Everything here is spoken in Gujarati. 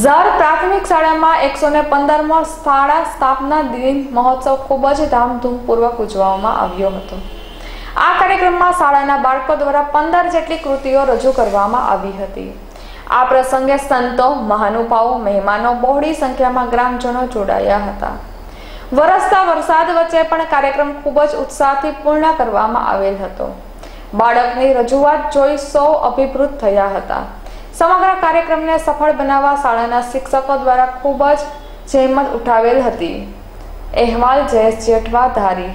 ઝાર પ્રાથમિક શાળામાં એકસો ને પંદરમો શાળા સ્થાપના દિન મહોત્સવ ખૂબ જ ધામધૂમપૂર્વક ઉજવવામાં આવ્યો હતો. આ કાર્યક્રમમાં શાળાના બાળકો દ્વારા પંદર જેટલી કૃતિઓ રજૂ કરવામાં આવી હતી. આ પ્રસંગે સંતો, મહાનુભાવો, મહેમાનો બહોળી સંખ્યામાં ગ્રામજનો જોડાયા હતા. વરસતા વરસાદ વચ્ચે પણ કાર્યક્રમ ખૂબ જ ઉત્સાહથી પૂર્ણ કરવામાં આવેલ હતો. બાળકની રજૂઆત જોઈ સૌ અભિભૂત થયા હતા. સમગ્ર કાર્યક્રમને સફળ બનાવવા શાળાના શિક્ષકો દ્વારા ખૂબ જ જહેમત ઉઠાવેલ હતી. અહેવાલ જયેશ જેઠવા ધારી